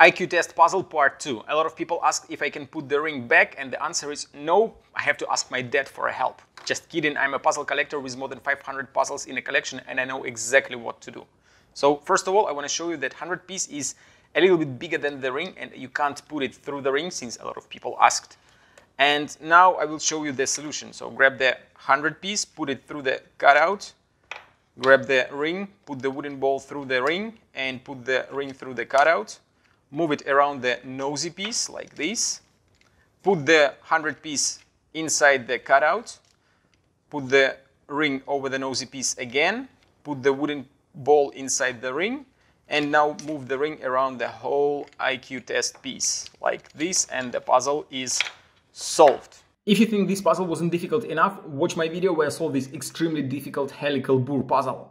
IQ test puzzle part 2. A lot of people ask if I can put the ring back and the answer is no, I have to ask my dad for help. Just kidding, I'm a puzzle collector with more than 500 puzzles in a collection and I know exactly what to do. So first of all, I want to show you that 100 piece is a little bit bigger than the ring and you can't put it through the ring since a lot of people asked. And now I will show you the solution. So grab the 100 piece, put it through the cutout, grab the ring, put the wooden ball through the ring and put the ring through the cutout move it around the nosy piece like this, put the 100 piece inside the cutout, put the ring over the nosy piece again, put the wooden ball inside the ring, and now move the ring around the whole IQ test piece like this, and the puzzle is solved. If you think this puzzle wasn't difficult enough, watch my video where I solve this extremely difficult helical burr puzzle.